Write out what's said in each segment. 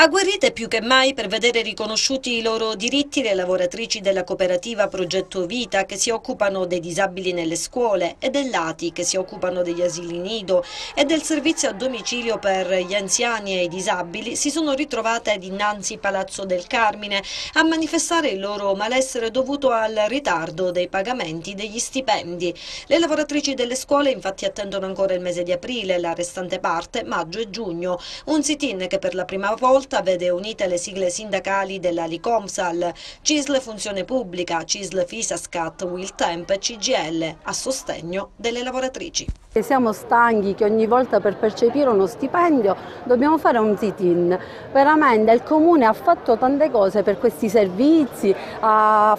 Agguerrite più che mai per vedere riconosciuti i loro diritti le lavoratrici della cooperativa Progetto Vita che si occupano dei disabili nelle scuole e dell'ATI che si occupano degli asili nido e del servizio a domicilio per gli anziani e i disabili si sono ritrovate dinanzi Palazzo del Carmine a manifestare il loro malessere dovuto al ritardo dei pagamenti degli stipendi. Le lavoratrici delle scuole infatti attendono ancora il mese di aprile, la restante parte maggio e giugno, un sit-in che per la prima volta volta vede unite le sigle sindacali della Licomsal, CISL Funzione Pubblica, CISL Fisascat, Wiltemp e CGL a sostegno delle lavoratrici. Siamo stanchi che ogni volta per percepire uno stipendio dobbiamo fare un sit-in. Veramente il Comune ha fatto tante cose per questi servizi, ha,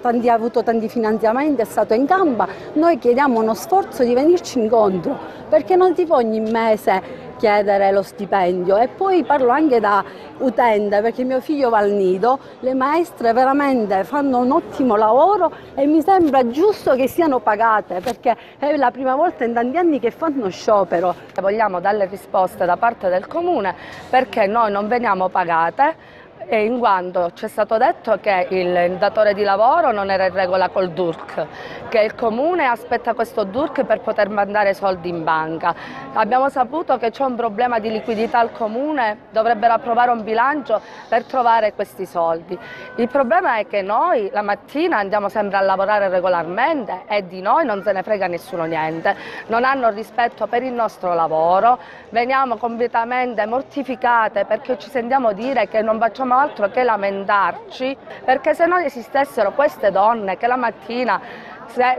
tanti, ha avuto tanti finanziamenti, è stato in gamba. Noi chiediamo uno sforzo di venirci incontro perché non si può ogni mese chiedere lo stipendio e poi parlo anche da utente perché mio figlio va al nido, le maestre veramente fanno un ottimo lavoro e mi sembra giusto che siano pagate perché è la prima volta in tanti anni che fanno sciopero. Vogliamo delle risposte da parte del comune perché noi non veniamo pagate in quanto ci è stato detto che il datore di lavoro non era in regola col DURC, che il comune aspetta questo DURC per poter mandare soldi in banca. Abbiamo saputo che c'è un problema di liquidità al comune, dovrebbero approvare un bilancio per trovare questi soldi. Il problema è che noi la mattina andiamo sempre a lavorare regolarmente e di noi non se ne frega nessuno niente, non hanno rispetto per il nostro lavoro, veniamo completamente mortificate perché ci sentiamo dire che non facciamo altro che lamentarci, perché se non esistessero queste donne che la mattina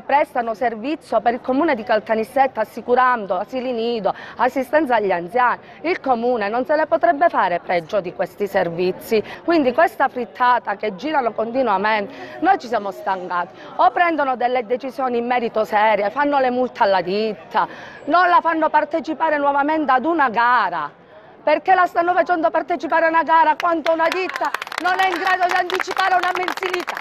prestano servizio per il comune di Caltanissetta assicurando asili nido, assistenza agli anziani, il comune non se ne potrebbe fare peggio di questi servizi. Quindi questa frittata che girano continuamente, noi ci siamo stancati, o prendono delle decisioni in merito serie, fanno le multe alla ditta, non la fanno partecipare nuovamente ad una gara perché la stanno facendo partecipare a una gara quando una ditta non è in grado di anticipare una mensilità.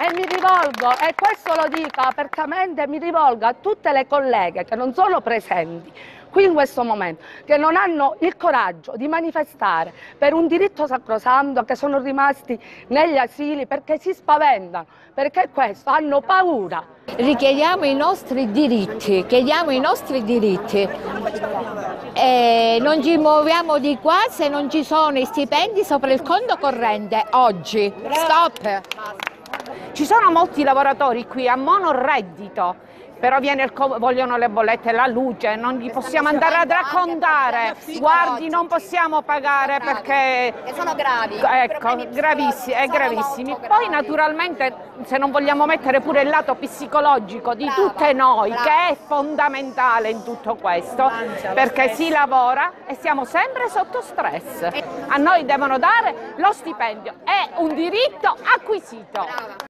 E mi rivolgo, e questo lo dico apertamente, mi rivolgo a tutte le colleghe che non sono presenti qui in questo momento, che non hanno il coraggio di manifestare per un diritto sacrosanto che sono rimasti negli asili perché si spaventano, perché questo hanno paura. Richiediamo i nostri diritti, chiediamo i nostri diritti e non ci muoviamo di qua se non ci sono i stipendi sopra il conto corrente oggi. Stop! Ci sono molti lavoratori qui a monoreddito però vogliono le bollette, la luce, non gli possiamo andare a raccontare, guardi non possiamo pagare perché... sono gravi. Ecco, gravissimi, è gravissimi. Poi naturalmente se non vogliamo mettere pure il lato psicologico di tutte noi, che è fondamentale in tutto questo, perché si lavora e siamo sempre sotto stress. A noi devono dare lo stipendio, è un diritto acquisito.